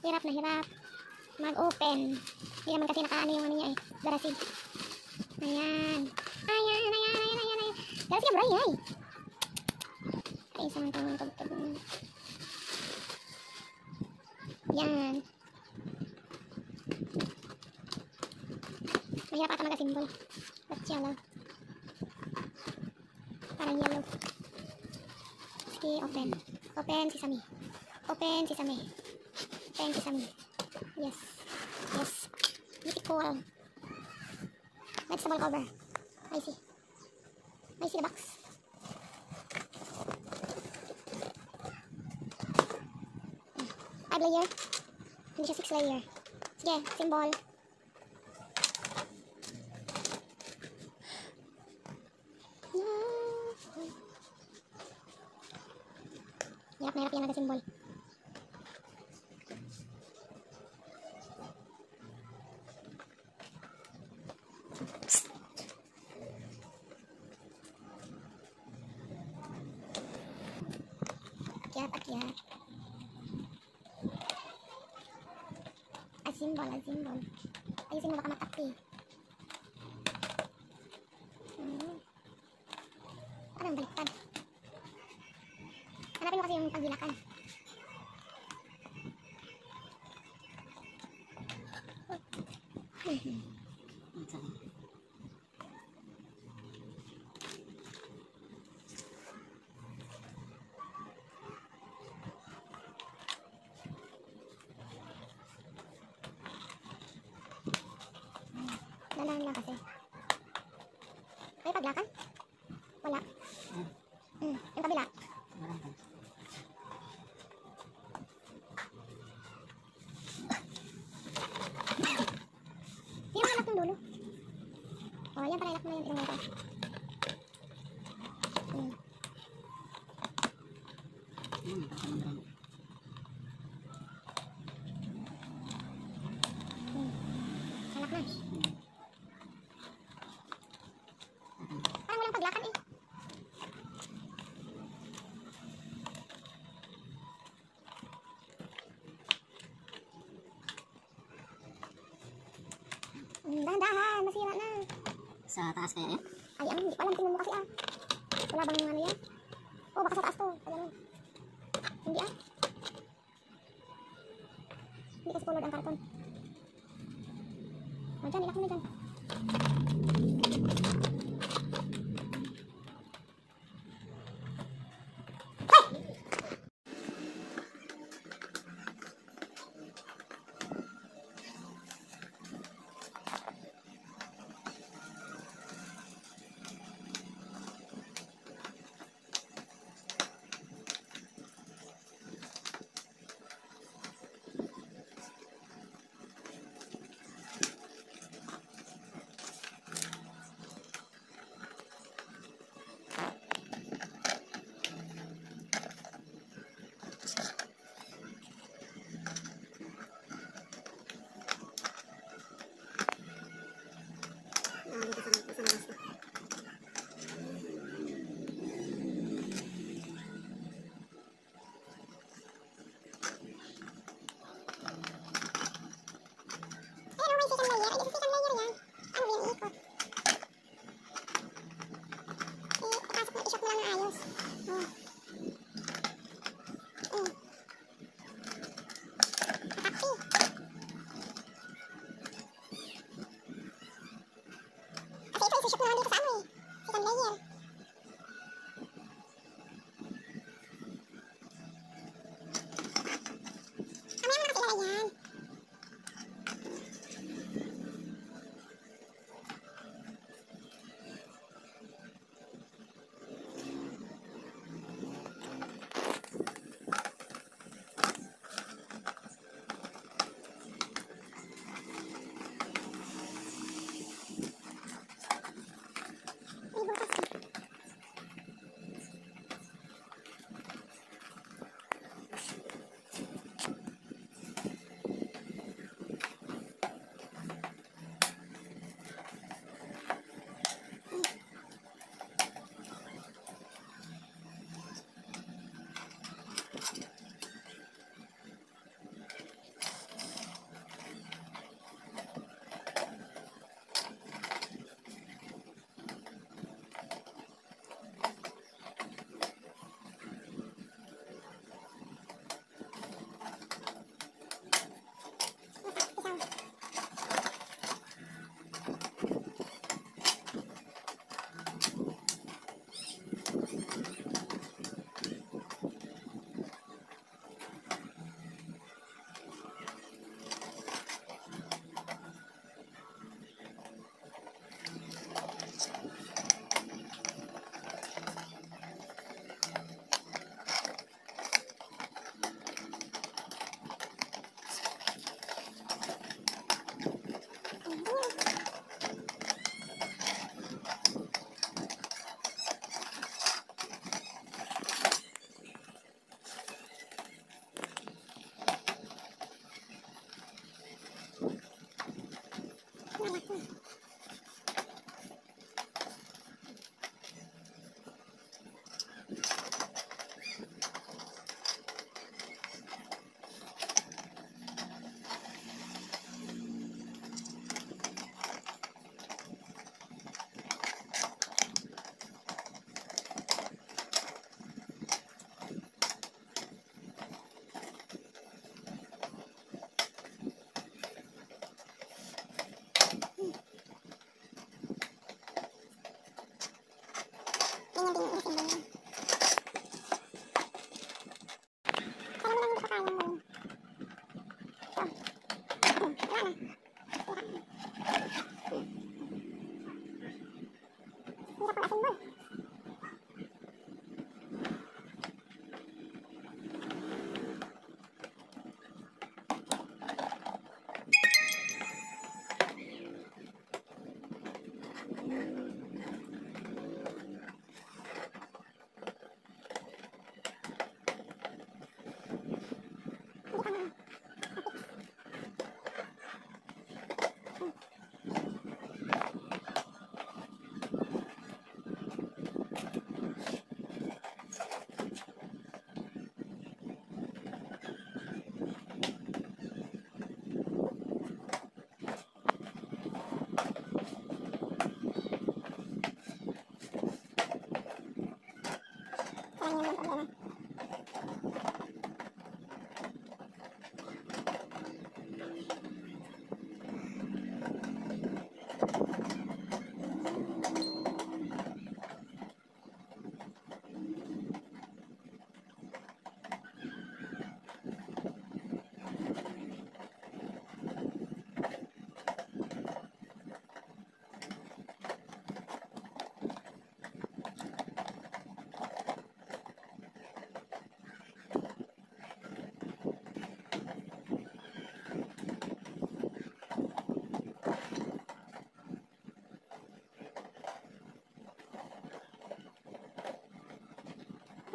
Hirap na hirap. Mag-open. Hindi naman kasi nakaano yung ano niya eh. Darasid. Ayan. Ayan, ayan, ayan, ayan, ayan. Darasid yung bray, ay. Ay, isang tanong tugtog. Yan. Mahirap ata mag-assemble. That's yellow. Parang yellow. Sige, open. Open sesame. Open sesame. Open sesame. Yes. Yes. Beautiful. Vegetable cover. I see. I see the box. Five layer. Hindi siya six layer. Sige, symbol. Hirap na hirap yan nag-symbol. Akyat, A symbol. Ayusin mo baka matapi. Hmm. Parang baliktad. Hanapin mo kasi yung paghilakan. May paglakan? Wala. Hmm. Kabila. Oh, yan pala ilak mo. Hmm. Hmm. Halak na. Parang walang paglakan eh. Hmm, Dahan-dahan, masira na. Sa taas kaya yan? Ay, ano, hindi ko alam. Tingnan mo kasi ah. Wala bang ano yan? Oh, baka sa taas to. Kaya ano. Hindi ah. Hindi kasi colored ang karton. O, dyan, ilak mo na dyan. yo estoy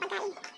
Pakai.